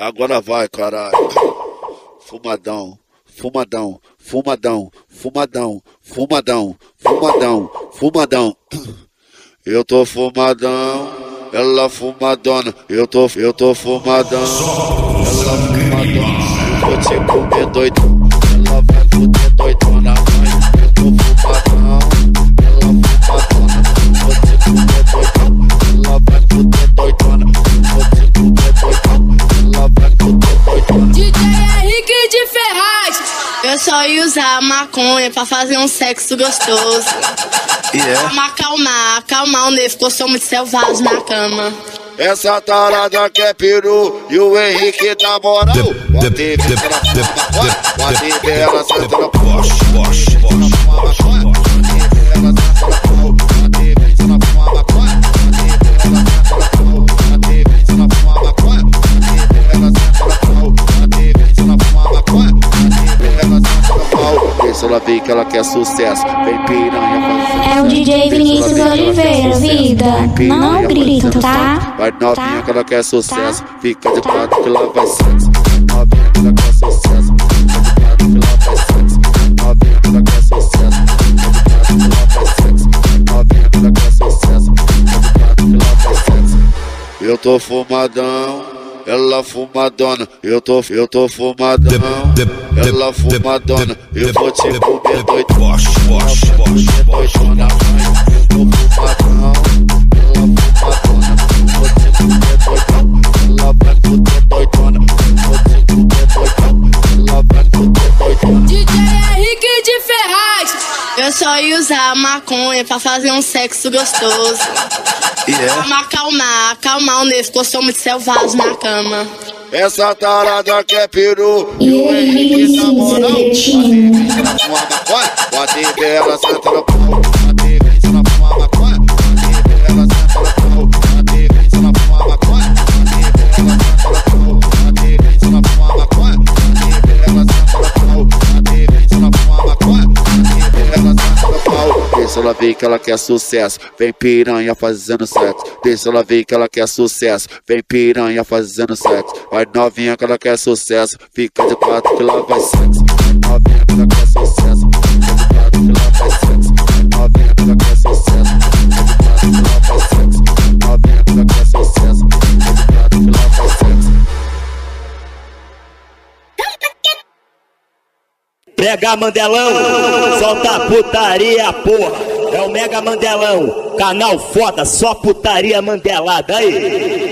Agora vai, caralho. Fumadão, fumadão, fumadão, fumadão, fumadão, fumadão, fumadão. Eu tô fumadão, ela fumadona. Eu tô, eu tô fumadão, ela fumadona. Vou te comer doido, Eu só ia usar maconha pra fazer um sexo gostoso. Yeah. Pra acalmar, acalmar o nervo, porque eu sou muito selvagem na cama. Essa tarada que é peru e o Henrique tá moral. Bota em vez ela fuma Se ela vê que ela quer sucesso, vem piranha fazer É o DJ Vinícius Oliveira, vida. Não grita, tá? Vai novinha que ela quer sucesso, fica de quatro que lá vai sexo. Novinha que ela quer sucesso, fica de quatro que lá vai sexo. Novinha que ela quer sucesso, fica de quatro que lá vai sexo. Novinha que ela quer sucesso, fica de quatro que lá vai sexo. Eu tô fumadão, ela fumadona. Eu tô, eu tô fumadão, ela fumadona. Eu vou te comer doido, bosh, bosh, bosh, doidona. Eu tô fumadão, Eu só ia usar maconha pra fazer um sexo gostoso. Yeah. Pra acalmar, acalmar o nervo, porque eu sou muito selvagem na cama. Essa tarada que é peru E o Henrique ele tá moral. Zequetinho. Ela fuma maconha, bota em vez ela senta no pau. Deixa ela ver que ela quer sucesso, vem piranha fazendo sexo. Deixa ela ver que ela quer sucesso, vem piranha fazendo sexo. Vai novinha que ela quer sucesso, fica de quatro que lá vai sexo. Novinha que ela quer sucesso, fica de quatro que lá vai sexo. Pega Mandelão, solta putaria, porra. É o Mega Mandelão, canal foda, só putaria mandelada aí.